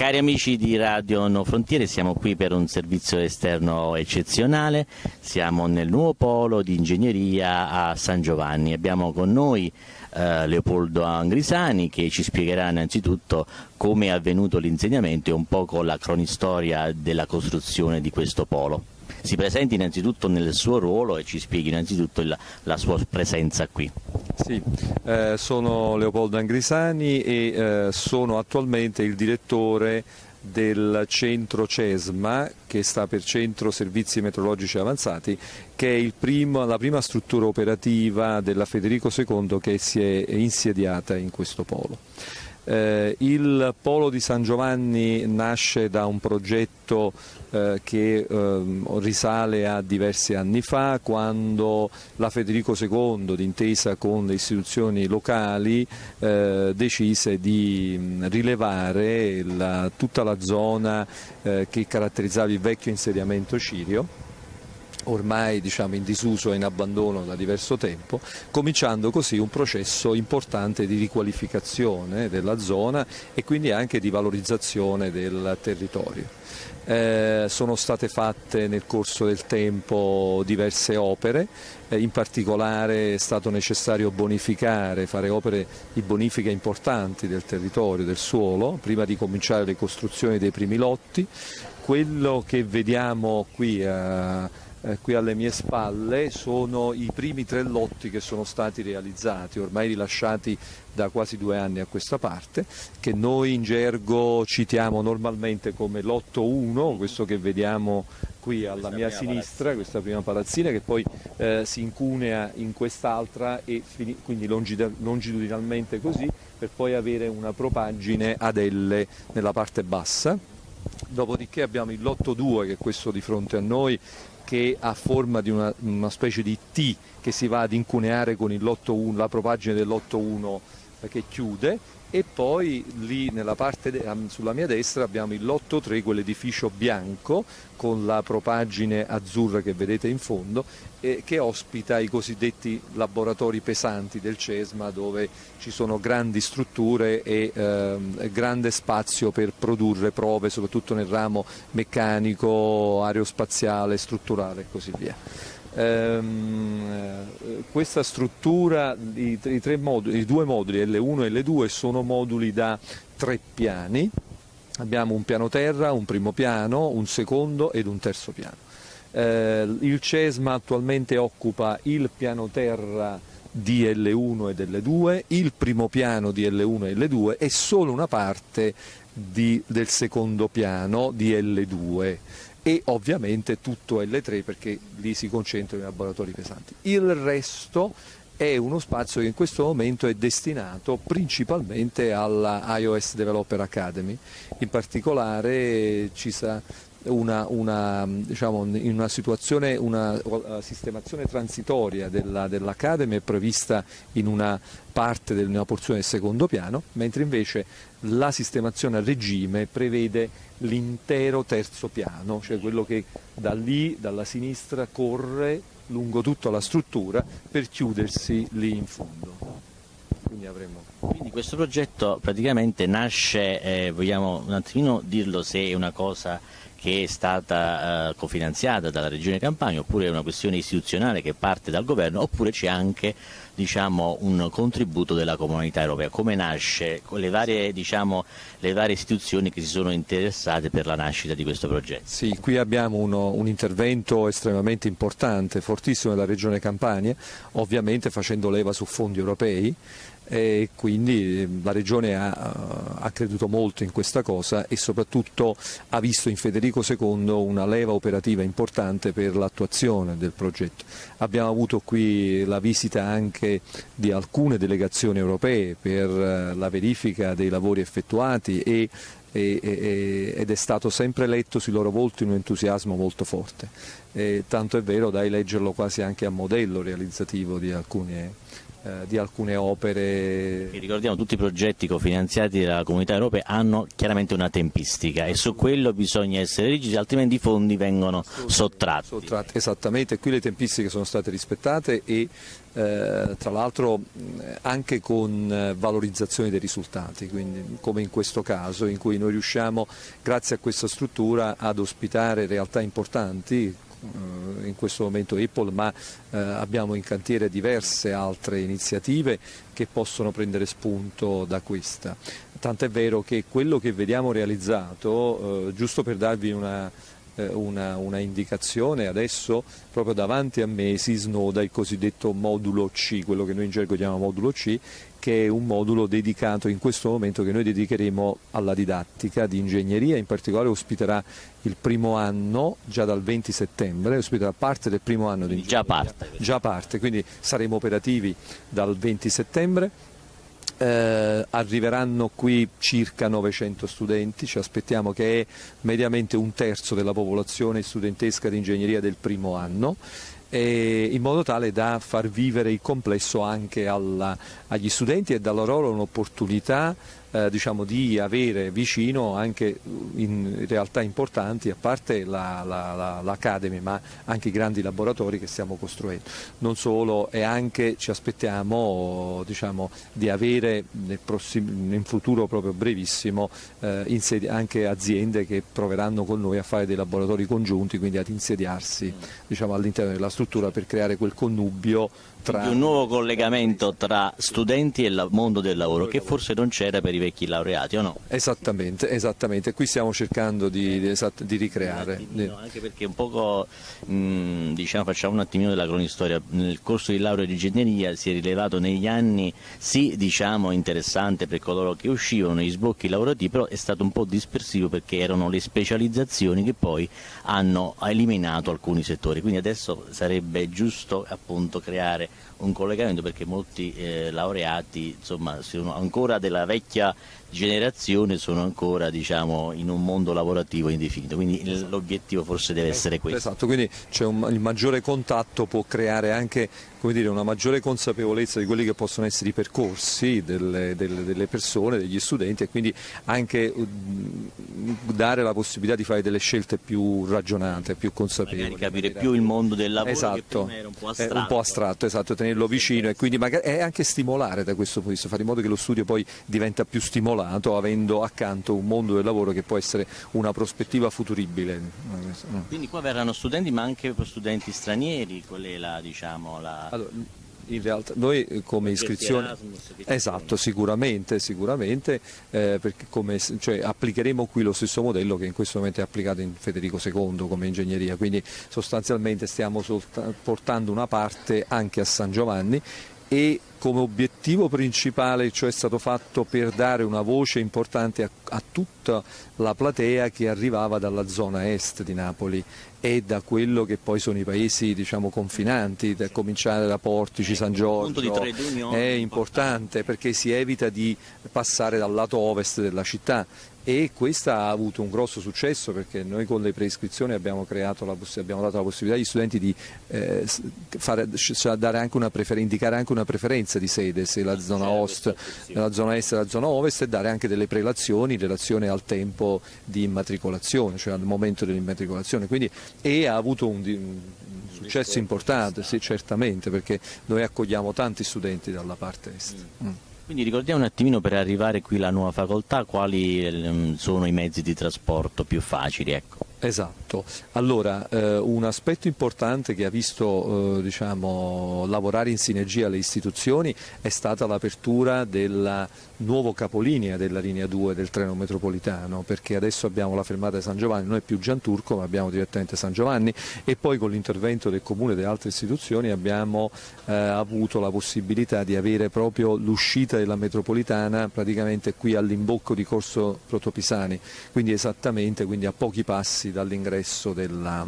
Cari amici di Radio No Frontiere, siamo qui per un servizio esterno eccezionale, siamo nel nuovo polo di ingegneria a San Giovanni. Abbiamo con noi eh, Leopoldo Angrisani che ci spiegherà innanzitutto come è avvenuto l'insegnamento e un po' la cronistoria della costruzione di questo polo. Si presenti innanzitutto nel suo ruolo e ci spieghi innanzitutto la, la sua presenza qui. Sì, eh, sono Leopoldo Angrisani e eh, sono attualmente il direttore del centro CESMA, che sta per Centro Servizi Meteorologici Avanzati, che è primo, la prima struttura operativa della Federico II che si è insediata in questo polo. Eh, il Polo di San Giovanni nasce da un progetto eh, che eh, risale a diversi anni fa quando la Federico II d'intesa con le istituzioni locali eh, decise di rilevare la, tutta la zona eh, che caratterizzava il vecchio insediamento cirio ormai diciamo, in disuso e in abbandono da diverso tempo, cominciando così un processo importante di riqualificazione della zona e quindi anche di valorizzazione del territorio. Eh, sono state fatte nel corso del tempo diverse opere, eh, in particolare è stato necessario bonificare, fare opere di bonifica importanti del territorio, del suolo, prima di cominciare le costruzioni dei primi lotti. Quello che vediamo qui a eh, eh, qui alle mie spalle sono i primi tre lotti che sono stati realizzati, ormai rilasciati da quasi due anni a questa parte, che noi in gergo citiamo normalmente come lotto 1, questo che vediamo qui alla mia sinistra, questa prima palazzina che poi eh, si incunea in quest'altra e quindi longitudinalmente così per poi avere una propaggine ad L nella parte bassa. Dopodiché abbiamo il lotto 2 che è questo di fronte a noi che ha forma di una, una, specie di T che si va ad incuneare con lotto 1, la propagine del lotto 1 che chiude e poi lì de- sulla mia destra abbiamo il lotto 3, quell'edificio bianco con la propagine azzurra che vedete in fondo eh, che ospita i cosiddetti laboratori pesanti del CESMA dove ci sono grandi strutture e eh, grande spazio per produrre prove soprattutto nel ramo meccanico, aerospaziale, strutturale e così via. Ehm, eh, questa struttura, i, i, moduli, i, due moduli L1 e L2 sono moduli da tre piani, abbiamo un piano terra, un primo piano, un secondo ed un terzo piano. Eh, il CESMA attualmente occupa il piano terra di L1 e L2, il primo piano di L1 e L2 e solo una parte di, del secondo piano di L2 e ovviamente tutto L3 perché lì si concentrano i laboratori pesanti. Il resto è uno spazio che in questo momento è destinato principalmente alla iOS Developer Academy, in particolare ci sa, una, una, diciamo, in una situazione, una sistemazione transitoria della, dell'Academy è prevista in una parte della porzione del secondo piano, mentre invece la sistemazione a regime prevede l'intero terzo piano, cioè quello che da lì, dalla sinistra, corre lungo tutta la struttura per chiudersi lì in fondo. Quindi, avremo... Quindi questo progetto praticamente nasce, eh, vogliamo un attimino dirlo se è una cosa che è stata eh, cofinanziata dalla Regione Campania oppure è una questione istituzionale che parte dal governo oppure c'è anche diciamo, un contributo della comunità europea. Come nasce le varie, diciamo, le varie, istituzioni che si sono interessate per la nascita di questo progetto? Sì, qui abbiamo uno, un intervento estremamente importante, fortissimo della Regione Campania, ovviamente facendo leva su fondi europei e quindi ehm, la Regione ha, eh, ha, creduto molto in questa cosa e soprattutto ha visto in Federico II una leva operativa importante per l'attuazione del progetto. Abbiamo avuto qui la visita anche di alcune delegazioni europee per eh, la verifica dei lavori effettuati e ed è stato sempre letto sui loro volti un entusiasmo molto forte, e tanto è vero da leggerlo quasi anche a modello realizzativo di alcune di alcune opere. E ricordiamo tutti i progetti cofinanziati dalla comunità europea hanno chiaramente una tempistica e su quello bisogna essere rigidi, altrimenti i fondi vengono sottratti. sottratti esattamente, qui le tempistiche sono state rispettate e eh, tra l'altro anche con eh, valorizzazione dei risultati, quindi come in questo caso in cui noi riusciamo grazie a questa struttura ad ospitare realtà importanti eh, in questo momento Apple, ma eh, abbiamo in cantiere diverse altre iniziative che possono prendere spunto da questa. Tant'è vero che quello che vediamo realizzato, eh, giusto per darvi una, una, una, indicazione, adesso proprio davanti a me si snoda il cosiddetto modulo C, quello che noi in gergo chiamiamo modulo C, che è un modulo dedicato in questo momento che noi dedicheremo alla didattica di ingegneria, in particolare ospiterà il primo anno già dal 20 settembre, ospiterà parte del primo anno di ingegneria. Già parte. Già parte, quindi saremo operativi dal 20 settembre. Eh, arriveranno qui circa 900 studenti, ci aspettiamo che è mediamente un terzo della popolazione studentesca di ingegneria del primo anno in modo tale da far vivere il complesso anche alla, agli studenti e dalla loro un'opportunità eh, diciamo, di avere vicino anche in realtà importanti, a parte l'Academy, la, la, ma anche i grandi laboratori che stiamo costruendo. Non solo, e anche ci aspettiamo diciamo, di avere nel, prossimo, in futuro proprio brevissimo eh, anche aziende che proveranno con noi a fare dei laboratori congiunti, quindi ad insediarsi diciamo, all'interno della struttura per creare quel connubio tra... un nuovo collegamento tra studenti e il mondo del lavoro che forse non c'era per i vecchi laureati o no? Esattamente, esattamente. qui stiamo cercando di, di, di ricreare. Attimino, anche perché un poco, mh, diciamo, facciamo un attimino della cronistoria, nel corso di laurea di ingegneria si è rilevato negli anni sì diciamo, interessante per coloro che uscivano negli sbocchi lavorativi, però è stato un po' dispersivo perché erano le specializzazioni che poi hanno eliminato alcuni settori, quindi adesso sarebbe giusto appunto creare un collegamento perché molti eh, laureati insomma, sono ancora della vecchia generazione sono ancora diciamo, in un mondo lavorativo indefinito, quindi esatto. l'obiettivo forse deve essere questo. Esatto, quindi un, il maggiore contatto può creare anche dire, una maggiore consapevolezza di quelli che possono essere i percorsi delle, delle, delle persone, degli studenti e quindi anche uh, dare la possibilità di fare delle scelte più ragionate, più consapevoli. Magari capire più il mondo del lavoro esatto, che era un po' astratto. un po' astratto, esatto, tenerlo vicino e quindi magari è anche stimolare da questo punto di vista, fare in modo che lo studio poi diventa più stimolato avendo accanto un mondo del lavoro che può essere una prospettiva futuribile. Quindi qua verranno studenti ma anche studenti stranieri, qual è la, diciamo, la... Allora, in realtà noi eh, come iscrizione esatto sicuramente sicuramente eh, come, cioè, applicheremo qui lo stesso modello che in questo momento è applicato in Federico II come ingegneria. Quindi sostanzialmente stiamo portando una parte anche a San Giovanni e come obiettivo principale ciò è stato fatto per dare una voce importante a, a, tutta la platea che arrivava dalla zona est di Napoli e da quello che poi sono i paesi diciamo, confinanti, da cominciare da Portici, San Giorgio, è importante perché si evita di passare dal lato ovest della città e questa ha avuto un grosso successo perché noi con le preiscrizioni abbiamo, la abbiamo dato la possibilità agli studenti di eh, fare, anche indicare anche una preferenza di sede, se la zona, host, la zona est e la zona ovest e dare anche delle prelazioni in relazione al tempo di immatricolazione, cioè al momento dell'immatricolazione. Quindi, e ha avuto un, un successo importante, sì, certamente, perché noi accogliamo tanti studenti dalla parte est. Mm. Quindi ricordiamo un attimino per arrivare qui alla nuova facoltà quali ehm, sono i mezzi di trasporto più facili. Ecco. Esatto, allora eh, un aspetto importante che ha visto eh, diciamo, lavorare in sinergia le istituzioni è stata l'apertura del nuovo capolinea della linea 2 del treno metropolitano perché adesso abbiamo la fermata di San Giovanni, non è più Gianturco ma abbiamo direttamente San Giovanni e poi con l'intervento del Comune e delle altre istituzioni abbiamo eh, avuto la possibilità di avere proprio l'uscita della metropolitana praticamente qui all'imbocco di Corso Protopisani, quindi esattamente quindi a pochi passi dall'ingresso della,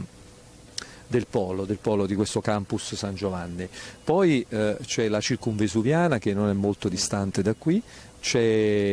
del polo, del polo di questo campus San Giovanni. Poi eh, c'è la circumvesuviana che non è molto distante da qui,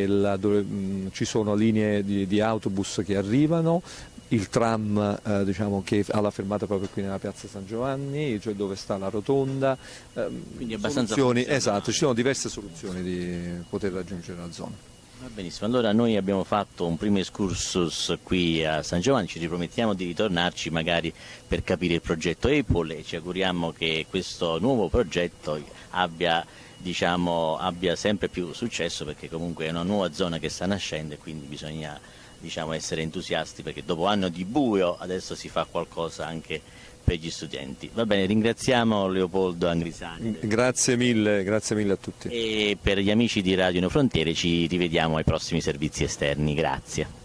la, dove, mh, ci sono linee di, di, autobus che arrivano, il tram eh, diciamo, che ha la fermata proprio qui nella piazza San Giovanni, cioè dove sta la rotonda. Ehm, Quindi abbastanza esatto, ci sono diverse soluzioni di poter raggiungere la zona. Benissimo, allora noi abbiamo fatto un primo excursus qui a San Giovanni, ci ripromettiamo di ritornarci magari per capire il progetto Apple e ci auguriamo che questo nuovo progetto abbia, diciamo, abbia sempre più successo perché comunque è una nuova zona che sta nascendo e quindi bisogna diciamo, essere entusiasti perché dopo anno di buio adesso si fa qualcosa anche per gli studenti. Va bene, ringraziamo Leopoldo Angrisani. Grazie mille, grazie mille a tutti. E per gli amici di Radio No Frontiere ci rivediamo ai prossimi servizi esterni. Grazie.